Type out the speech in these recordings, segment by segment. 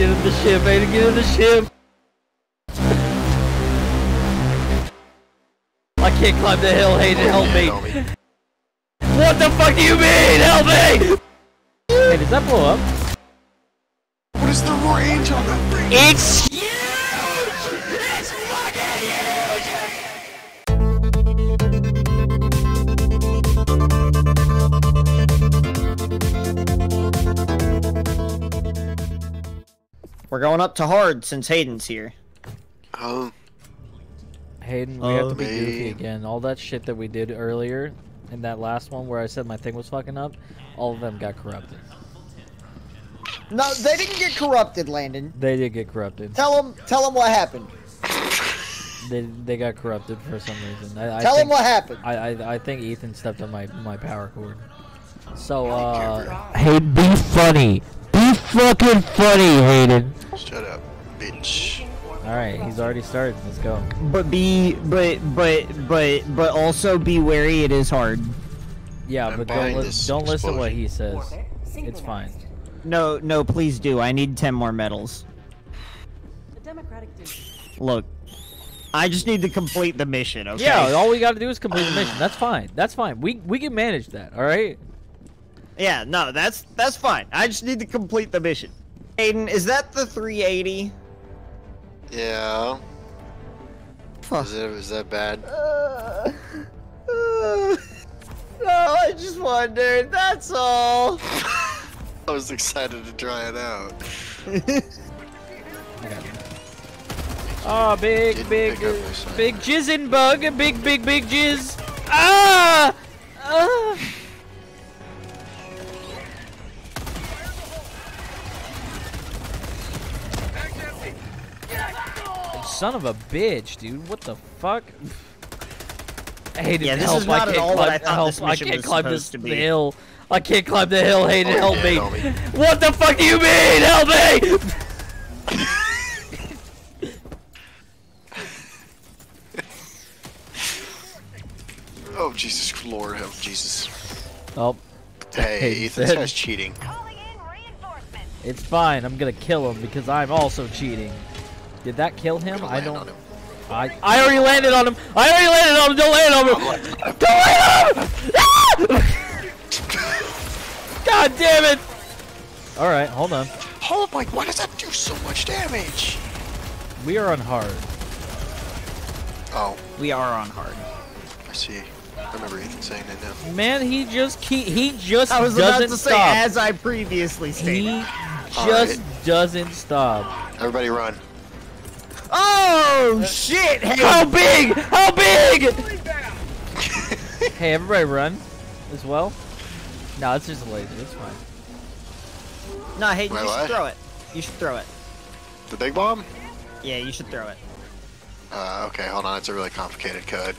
get in the ship, Hayden, get in the ship. I can't climb the hill, Hayden, help me. What the fuck do you mean? Help me! Hey, does that blow up? What is the range on that? Thing? It's We're going up to hard since Hayden's here. Oh, Hayden, we have to Oh, be goofy again. All that shit that we did earlier in that last one where I said my thing was fucking up, all of them got corrupted. No, they didn't get corrupted, Landon. They did get corrupted. Tell them, tell them what happened. They they got corrupted for some reason. I, I tell think, them what happened. I, I I think Ethan stepped on my my power cord. So uh, hey, be funny. Be fucking funny, Hayden. shut up, bitch. All right, he's already started. Let's go. But be, but, but, but, but also be wary. It is hard. Yeah, I'm but don't li- don't listen to what he says. It's fine. No, no, please do. I need ten more medals. The Democratic Duke. Look, I just need to complete the mission. Okay. Yeah, all we got to do is complete the mission. That's fine. That's fine. We we can manage that. All right. Yeah, no, that's that's fine. I just need to complete the mission. Aiden, is that the 380? Yeah. Fuck. Is, it, is that bad? Uh, uh, no, I just wondered. That's all. I was excited to try it out. Oh, big, big, pick up my sign. big jizzing bug. Big, big, big jizz. Ah! Ah! Son of a bitch, dude. What the fuck? Hayden, Yeah, this help. is not I at can't all what I thought help. this I mission can't was climb this supposed to be. hill. I can't climb the hill, Hayden. Help Oh, me. yeah, help me. What the fuck do you mean? Help me! Oh Jesus Lord, help Jesus. Oh, Hey, Hey, Ethan, this guy's cheating. Calling in reinforcements. it's fine. I'm gonna kill him because I'm also cheating. Did that kill him? I don't. on him. I I already landed on him. I already landed on him. Don't land on him. Don't land on him. Ah! God damn it! All right, hold on. Oh my! Why does that do so much damage? We are on hard. Oh, We are on hard. I see. I remember Ethan saying that now. Man, he just he he just I was doesn't about to say, as I previously stated. he just right. doesn't stop. Everybody run. Oh shit! Hey, How big? How big? hey, everybody run as well. No, it's just a laser. It's fine. no, hey, you Wait, should throw it. You should throw it. The big bomb? Yeah, you should throw it. Uh, okay, hold on. It's a really complicated code.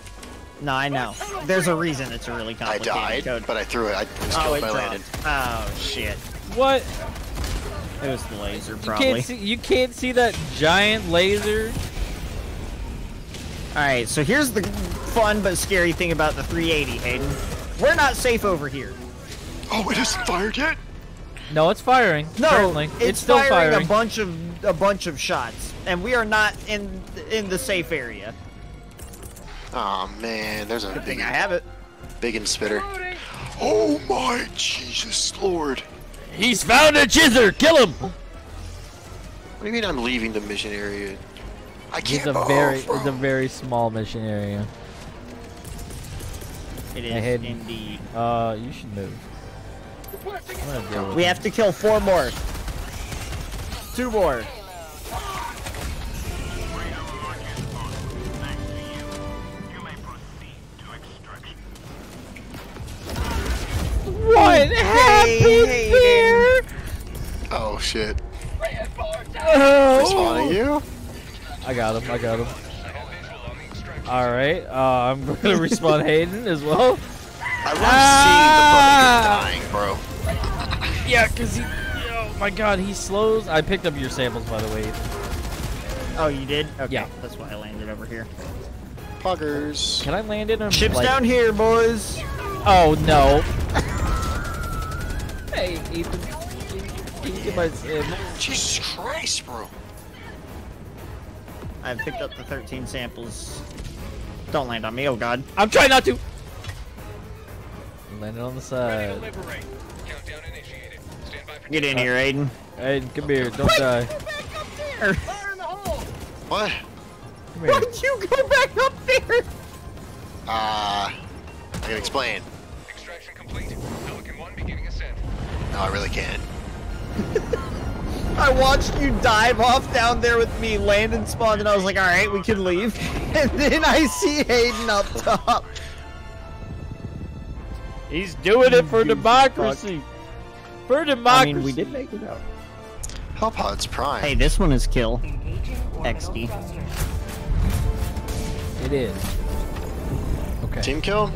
No, I know. There's a reason it's a really complicated I died, code. but I threw it. I was oh, killed it by dropped. landing. Oh shit! What? It was the laser, You probably. can't see. You can't see that giant laser. All right, so here's the fun but scary thing about the 380, Hayden. We're not safe over here. Oh, it isn't fired yet? No, it's firing. No, currently. it's, still firing, firing. a bunch of a bunch of shots, and we are not in in the safe area. Oh man, there's a Good thing big, I have it. big and spitter. Oh my Jesus Lord! He's found a jizzer. Kill him. What do you mean I'm leaving the mission area? I It's can't. It's a very, bro. it's a very small mission area. It I indeed. Uh, you should move. I'm gonna deal with We have to kill four more. Two more. What happened Hayden. there? Shit! Oh. Respawning you? I got him. I got him. All right. Uh, I'm gonna respawn Hayden as well. I love Ah! seeing the fucking dying, bro. Yeah, cause he. Oh my God, he slows. I picked up your samples, by the way. Oh, you did? Okay. Yeah. That's why I landed over here. Puggers. Can I land in him? Ships like- down here, boys. Oh no. hey, Ethan. Get my. Uh, Jesus Christ, bro. I've picked up the 13 samples. Don't land on me, oh god. I'm trying not to. Landed on the side. Get in here, Aiden. Aiden, come here. Don't die. What? Come here. Why'd you go back up there? Uh, I can explain. Extraction complete. Pelican 1 beginning ascent. No, I really can't. I watched you dive off down there with me, land and spawn, and I was like, alright, we can leave. And then I see Hayden up top. He's doing it for democracy. For democracy. I mean, we did make it out. Hellpod's prime. Hey, this one is kill. XD. It is. Okay. Team kill?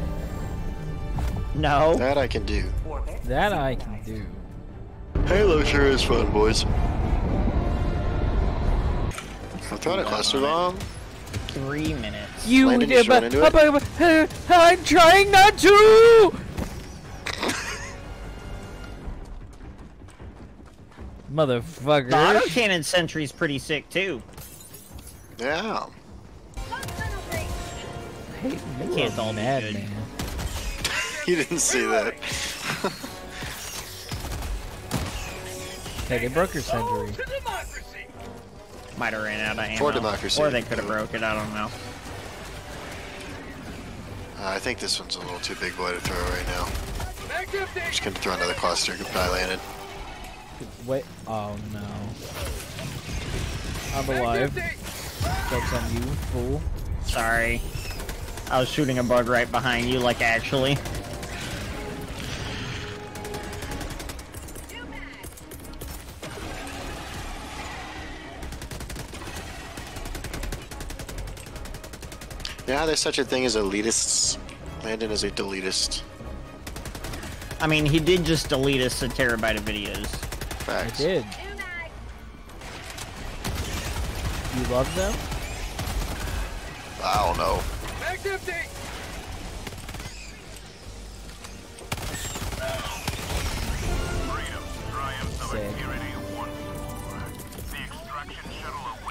No. That I can do. That I can do. Halo sure is fun, boys. I'm throwing a cluster bomb. Three minutes. You Landon, you did, should run but, into it. but- but- I'm trying not to. Motherfucker. The autocannon sentry's pretty sick too. Yeah. Hey, you can't all be mad, good. man. You didn't see that. Hey, they broke your sentry. Might have ran out of ammo. For democracy. Or they could have broke it, I don't know. Uh, I think this one's a little too big boy to throw right now. I'm just gonna throw another cluster. Goodbye, landed. Wait. Oh no. I'm alive. Joke's on you, fool. Sorry. I was shooting a bug right behind you, like actually. Yeah, there's such a thing as elitists. Landon is a deletist. I mean, he did just delete us a terabyte of videos. I Facts. did. You love them? I don't know. Sick.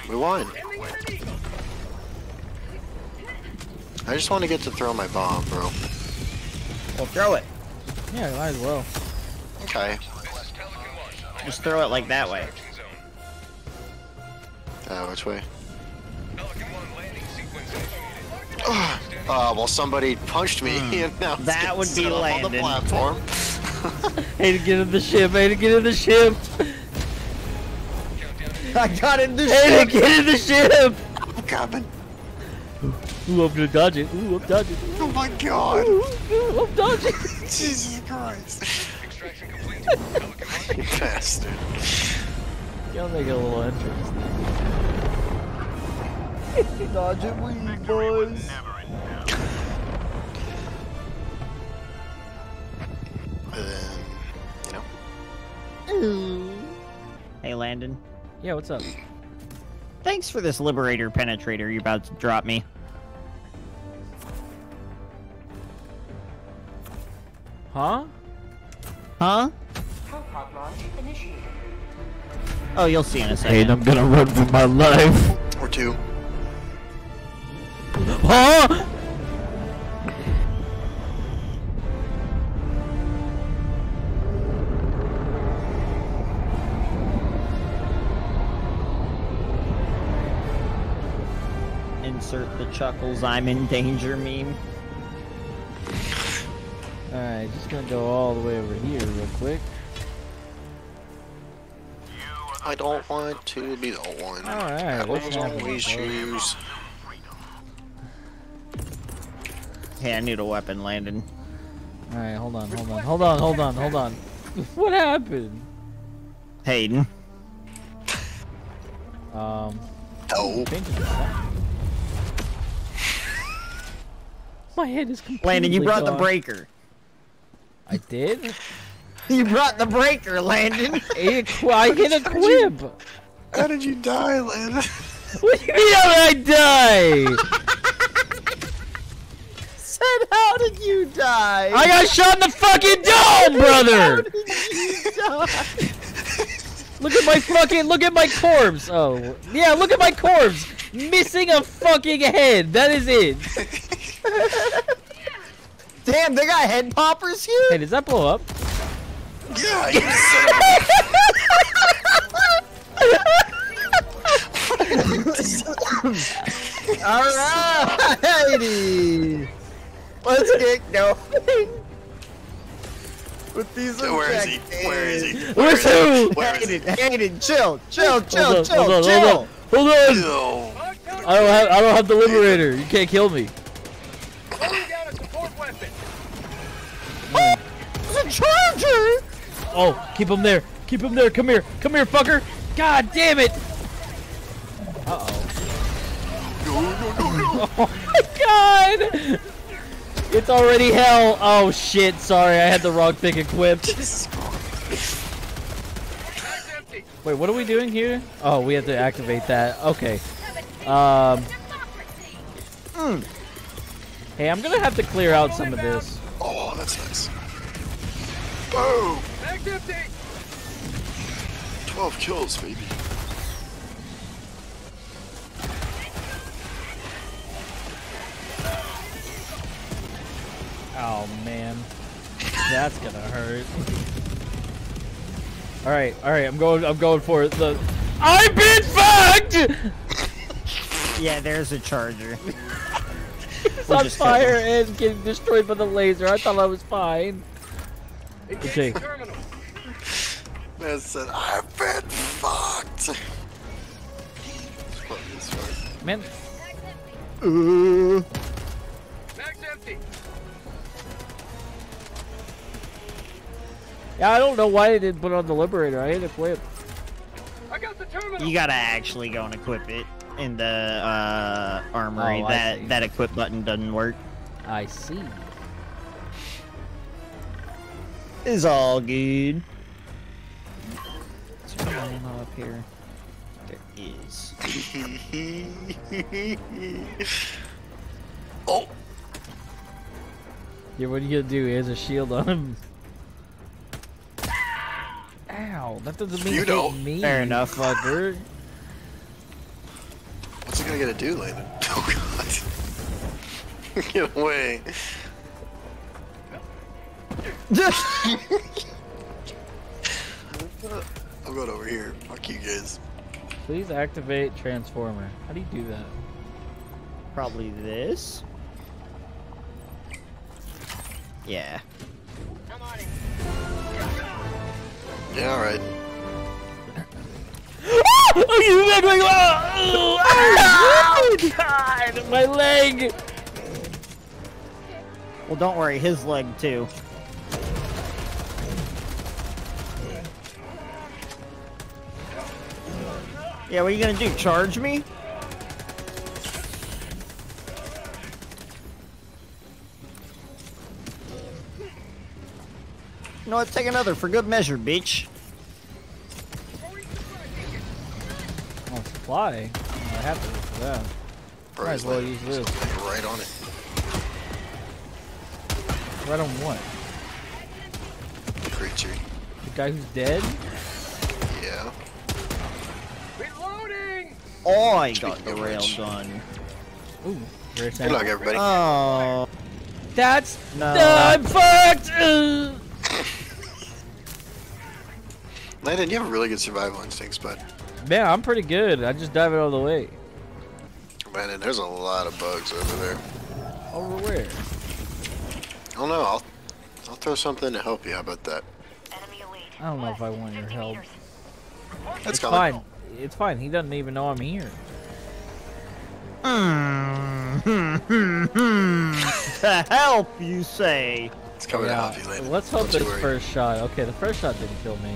We won. I just want to get to throw my bomb, bro. Well, throw it. Yeah, might as well. Okay. Just throw it like that way. Uh, which way? Pelican 1 landing sequence initiated. Uh, well, somebody punched me, and now. That would be set up on the Landon. platform. Hey, to get in the ship. Hey, to get in the ship. I got in the ship! Hey, to get in the ship. Cabin. Ooh, I'm gonna dodge it. Ooh, I'm dodging. Oh my god. Ooh, ooh, I'm dodging. Jesus Christ. Extraction complete. Pelican 1 You bastard. Y'all make it a little interesting. Dodge it, we boys. And then, you know. Hey, Landon. Yeah, what's up? Thanks for this Liberator Penetrator you're about to drop me. Huh? Huh? Hellpod launch initiated. Oh, you'll see in a second. I'm gonna run for my life. Or two. Huh? Insert the chuckles I'm in danger meme. Alright, just gonna go all the way over here real quick. I don't want to be the one. Alright, I what's was happening, always choose. Hey, I need a weapon, Landon. Alright, hold on, hold on, hold on, hold on, hold on. what happened? Hayden. Um, No. changing that. My head is completely Landon, you brought the breaker. I did? You brought the breaker, Landon. It, qu- I hit a quib! How did you die, Landon? What do you mean how did I die? Said, how did you die? I got shot in the fucking dome, brother! Look at my fucking look at my corpse. Oh, yeah, look at my corpse. Missing a fucking head. That is it. Damn, they got head poppers here. Hey, does that blow up? Yeah, you son Alrighty! Let's get going! With these of- Where is he? Where is he? Where Where's he? who? Where is he? Hayden, Hayden, chill, chill, chill, hold on, chill, hold on, chill! hold on. Hold on. I don't have I don't have the liberator. You can't kill me. Oh, keep him there. Keep him there. Come here. Come here, fucker. God damn it. Uh oh. Oh my god! It's already hell. Oh shit, sorry, I had the wrong thing equipped. Wait, what are we doing here? Oh, we have to activate that. Okay. Um. Hey, I'm gonna have to clear out some of this. Oh, that's nice. Boom! Mag's empty. 12 kills, baby. Oh man, that's gonna hurt. all right, all right, I'm going. I'm going for it. The I've been fucked. Yeah, there's a charger. It's We'll on fire and getting destroyed by the laser. I thought I was fine. Engage Okay. Man said, I've been fucked! This. Man, Uh, Mag's empty. yeah, I don't know why they didn't put on the liberator. I hit equip. I got the terminal. you gotta actually go and equip it in the uh, armory. Oh, that that equip button doesn't work. I see. It's all good. Is there ammo up here? There is. oh! Yeah, what are you gonna do? He has a shield on him. Ow, that doesn't mean You hit don't. me. Fair enough. fucker. What's he gonna get to do, Landon? Oh god. Get away. I'm going over here. Fuck you guys. Please activate transformer. How do you do that? Probably this. Yeah. Yeah, alright. oh, you make me oh, oh, God, my leg. Well, don't worry, his leg too. Yeah, what are you gonna do? Charge me? You know what? Take another for good measure, bitch. Oh, supply. I have to look for that. Bro, Might as well use this. right on it. Right on what? Creature. The guy who's dead? Oh, I got the Speaking of rail which. gun. Ooh, Good sample. luck, everybody. Oh That's no! I'm fucked. Landon, you have a really good survival instincts, but Man, I'm pretty good. I just dive it all the way. man, and there's a lot of bugs over there. Over where? I don't know. I'll I'll throw something to help you. How about that? Enemy elite. I don't know if I want your help. That's It's coming. fine. It's fine. He doesn't even know I'm here. Hmm, hmm, hmm, hmm. to help, you say? It's coming to Yeah. help you, Landon. Let's hope Don't this first shot. Okay, the first shot didn't kill me.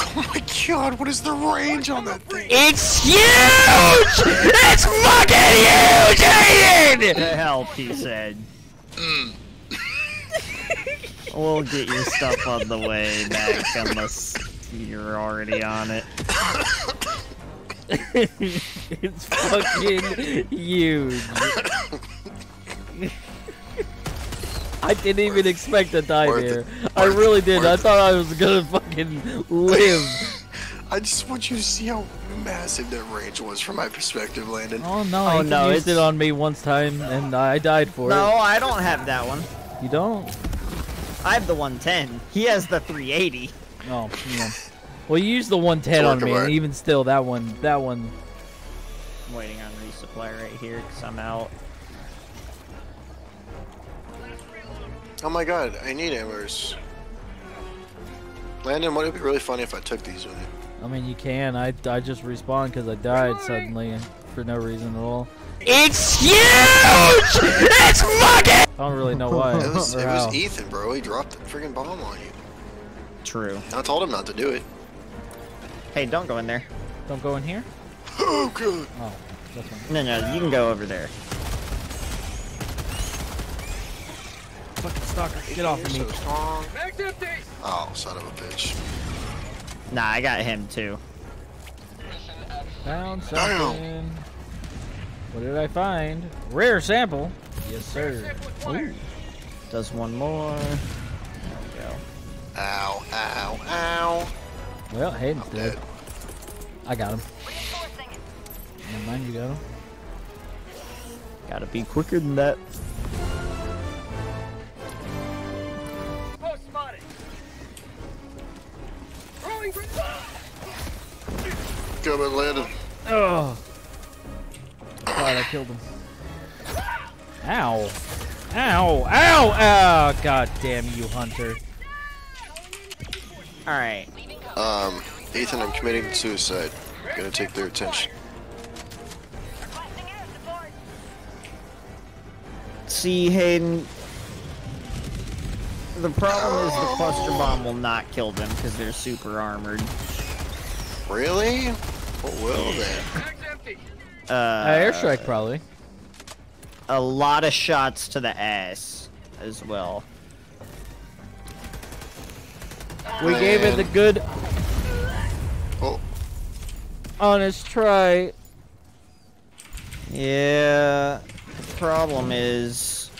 Oh my god, what is the range on that thing? It's huge! It's fucking huge, To help, he said. we'll get your stuff on the way back unless you're already on it. it's fucking huge. I didn't even expect to die Worth there. it. I really did. I Worth it. thought I was gonna fucking live. I just want you to see how massive that range was from my perspective, Landon. Oh no, Oh, no, no, used it's- it on me once time and I died for it. No, I don't have that one. You don't? I have the 110. He has the 380. Oh, yeah. Well, you used the 110 on me, and even still, that one, that one. I'm waiting on resupply right here because I'm out. Oh my god, I need hammers. Landon, would it be really funny if I took these with you? I mean, you can. I, I just respawned because I died suddenly for no reason at all. It's huge! it's fucking! I don't really know why. It was, it was Ethan, bro. He dropped the freaking bomb on you. True. I told him not to do it. Hey, don't go in there. Don't go in here? Oh, god. Oh, that's fine. No, no, you can go over there. Fucking stalker, get off of You're me. so strong. Oh, son of a bitch. Nah, I got him too. Found Damn. What did I find? Rare sample. Yes, sir. Ooh. Does one more. There we go. Ow, ow, ow. Well, Hayden's I'm dead. dead. I got him. Never mind, you got him. Gotta be quicker than that. Post spotted. Throwing grenade. Coming, Landon. Oh. God, I killed him. Ow. Ow. Ow. Ah, ow. God damn you, Hunter. Alright. Um, Ethan, I'm committing suicide. Gonna take their attention. Requesting air support. See, Hayden. The problem is the cluster bomb will not kill them because they're super armored. Really? What will then? Uh, Uh, airstrike, probably. A lot of shots to the ass as well. We gave it the good, Oh, honest try. Yeah. The problem is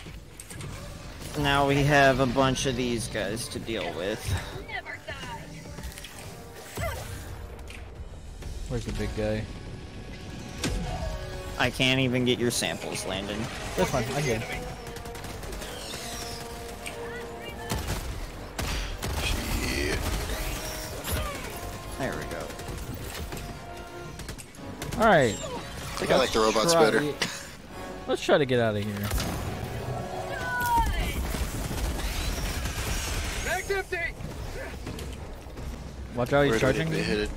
now we have a bunch of these guys to deal with. Where's the big guy? I can't even get your samples, Landon. That's fine. I get it. All right. I think I like the robots try- better. Let's try to get out of here. Max empty. Watch out, he's Where did charging. it hit it?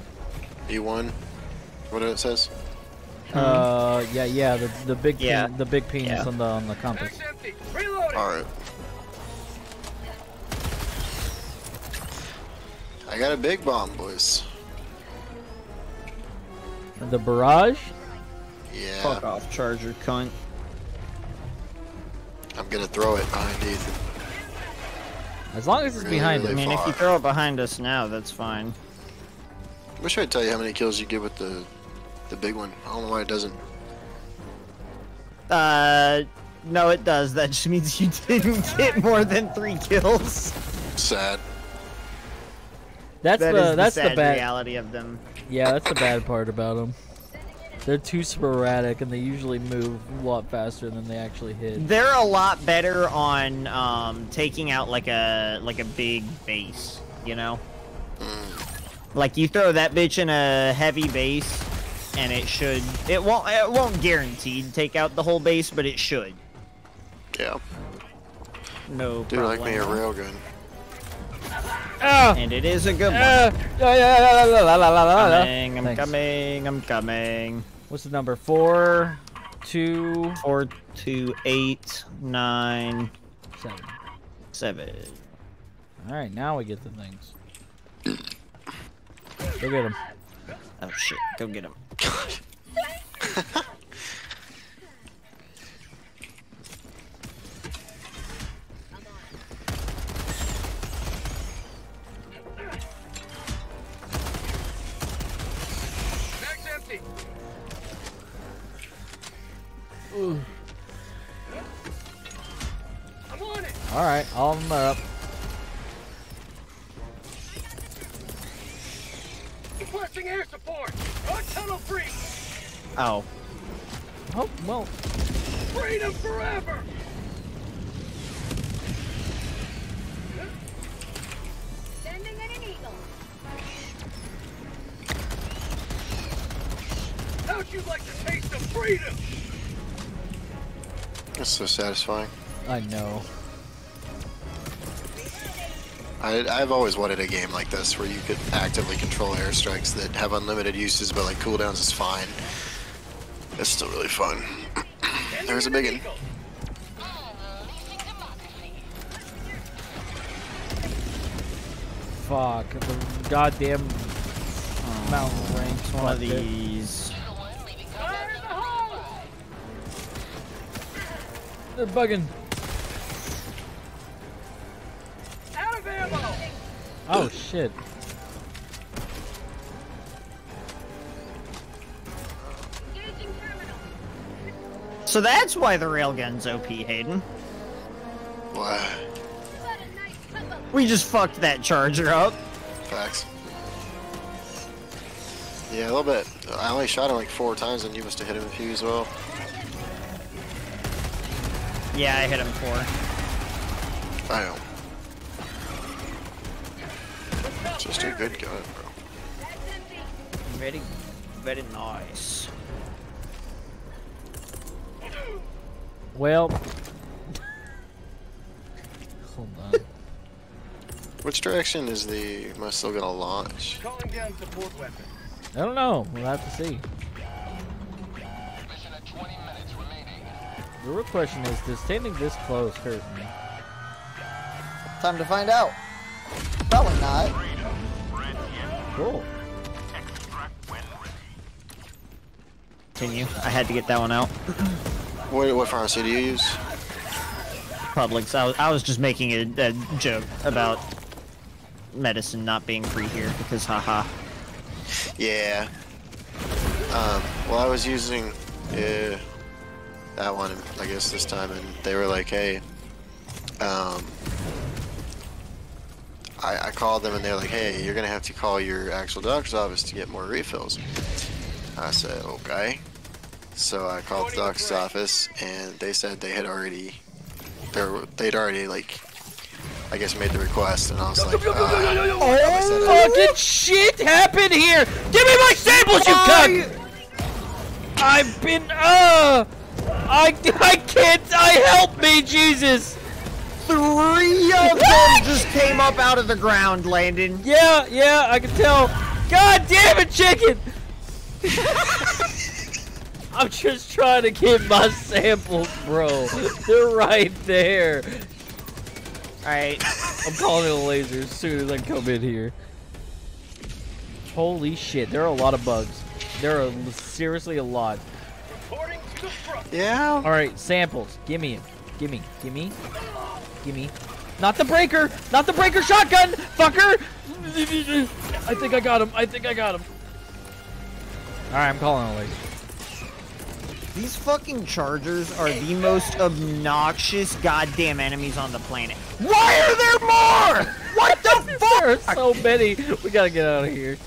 E1? What did it says? Uh, yeah, yeah, the the big Yeah. pen, the big penis Yeah. on the on the compass. Max Alright. I got a big bomb, boys. The barrage. Yeah. Fuck off, Charger cunt. I'm gonna throw it behind Ethan. As long as it's Really, behind I really us. mean, if you throw it behind us now, that's fine. I Wish I'd tell you how many kills you get with the the big one. I don't know why it doesn't. Uh, no, it does. That just means you didn't get more than three kills. Sad. That's That the is the that's the bad. reality of them. Yeah, that's the bad part about them. They're too sporadic and they usually move a lot faster than they actually hit. They're a lot better on um, taking out like a like a big base, you know. Like you throw that bitch in a heavy base, and it should. It won't. It won't guaranteed take out the whole base, but it should. Yeah. No Dude, like me a problemo. railgun. Ah! And it is a good one. Ah! Yeah, yeah, la, la, la, la, la, la, la. Coming, I'm Thanks. coming, I'm coming. What's the number? Four, two, Four, two, eight, nine, seven. seven. All right, now we get the things. Go get them. Oh shit, go get him. I'm on it. All right, all of them are up. Requesting Oh. Oh, well. Freedom forever! Sending in an eagle. How'd you like to taste of freedom? That's so satisfying. I know. I, I've always wanted a game like this where you could actively control airstrikes that have unlimited uses, but like cooldowns is fine. It's still really fun. There's a big one. Fuck. The goddamn mountain ranks. One of fucked it. these. They're bugging. Out of ammo! Oh, shit. So that's why the railgun's OP, Hayden. Wow. What a nice cup of We just fucked that charger up. Facts. Yeah, a little bit. I only shot him like four times, and you must have hit him a few as well. Yeah, I hit him four. I know. Just a good gun, bro. Very, very nice. Well. Hold on. Which direction is the am I still gonna launch? Calling down support weapon. I don't know. We'll have to see. The real question is, does standing this close hurt me? Time to find out. Probably not. Cool. Continue. I had to get that one out. What, what pharmacy do you use? Publix. I was, I was just making a, a joke about medicine not being free here because haha. Yeah. Um, well, I was using uh, that one, I guess, this time, and they were like, hey, um, I, I called them and they're like, hey, you're going to have to call your actual doctor's office to get more refills. I said, okay. So I called the doctor's office and they said they had already, they were, they'd already, like, I guess made the request, and I was like, uh, I said, uh, Fucking shit happened here! Give me my samples, you cunt! I've been, uh, I, I can't, I help me, Jesus! Three of them just came up out of the ground, Landon. Yeah, yeah, I can tell. God damn it, chicken! I'm just trying to get my samples, bro. They're right there. Alright. I'm calling it a laser as soon as I come in here. Holy shit, there are a lot of bugs. There are seriously a lot. Reporting to the front. yeah, Alright, samples. Gimme 'em. Gimme. Gimme. Gimme. Not the breaker! Not the breaker shotgun! Fucker! I think I got him. I think I got him. Alright, I'm calling a laser. These fucking chargers are the most obnoxious goddamn enemies on the planet. Why are there more? What the There are fuck? so many. We gotta get out of here.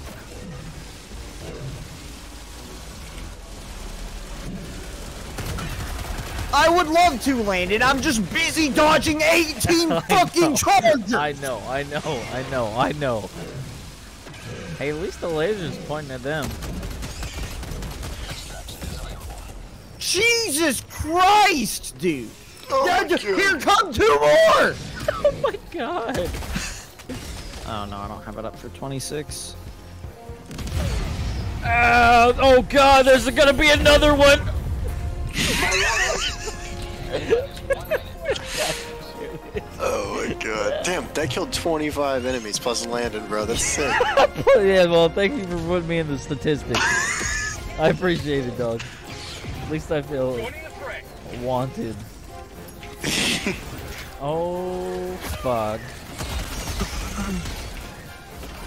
I would love to, Landon. I'm just busy dodging 18 fucking know. chargers. I know, I know, I know, I know. Hey, at least the laser's pointing at them. Jesus Christ, dude. Oh my Here come two more. Oh my god. Oh no, I don't have it up for 26. Uh, oh god, there's gonna be another one. Oh my god. Damn, that killed 25 enemies plus Landon, bro. That's sick. yeah, well, thank you for putting me in the statistics. I appreciate it, dog. At least I feel Joining the fray. wanted. oh, fuck.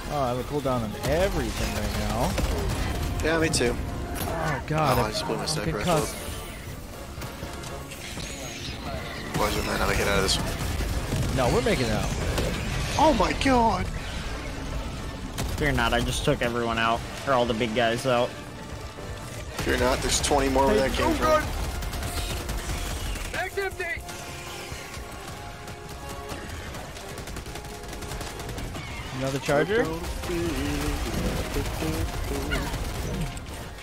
Oh, I have a cooldown on everything right now. yeah, me too. Oh, God. Oh, I I'm just blew my sniper rifle concussed. up. Why is it man? How to get out of this one? No, we're making it out. Oh my god. Fear not, I just took everyone out. Or all the big guys out. You're not. There's 20 more where that came from. Back empty. Another charger?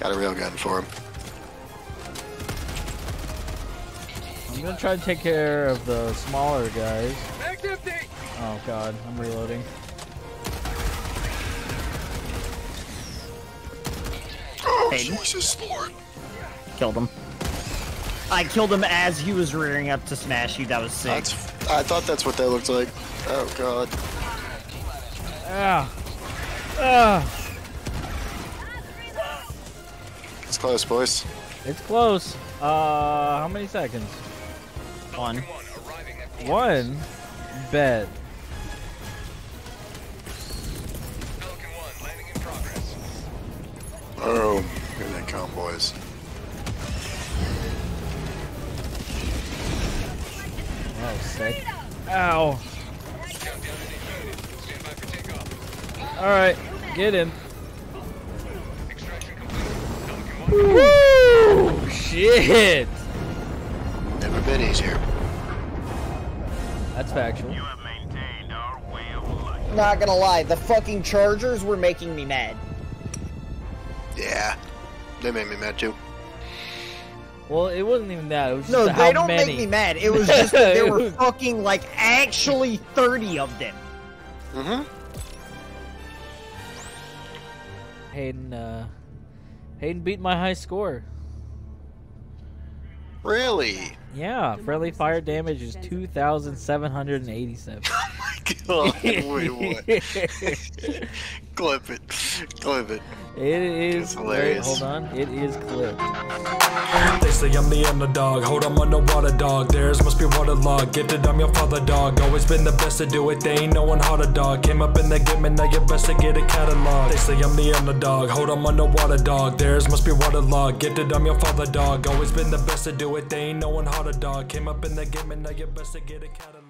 Got a real gun for him. Gonna try to take care of the smaller guys. Oh god, I'm reloading. Oh, Hayden? Jesus Lord. Killed him. I killed him as he was rearing up to smash you. That was sick. That's, I thought that's what that looked like. Oh, God. Ah! Ah! It's close, boys. It's close. Uh, how many seconds? One. One arriving? Bet. Pelican One landing in progress. Oh, here they come, boys. Oh, sick. Ow. Countdown initiated. Stand by for takeoff. Alright, get him. Extraction complete. Pelican One. Woo! Shit! Factual. have maintained our way of life. Not gonna lie, the fucking Chargers were making me mad. Yeah. They made me mad, too. Well, it wasn't even that. It was just No, how they don't many. make me mad. It was just that there were fucking like actually 30 of them. Mm-hmm. Hayden, uh, Hayden beat my high score. Really? Yeah, friendly fire damage is 2,787. oh my God, wait, what? Clip it. Clip it. It is hilarious. Wait, hold on. It is clipped. They say I'm the underdog, hold I'm underwater dog. Theirs must be waterlogged. Get it, I'm your father dog. Always been the best to do it, they ain't no one harder dog. Came up in the game and now you're best to get a catalog. They say I'm the underdog, hold I'm underwater dog. Theirs must be waterlogged. Get it, I'm your father dog. Always been the best to do it, they ain't no one harder dog. Came up in the game and now you're best to get a catalog.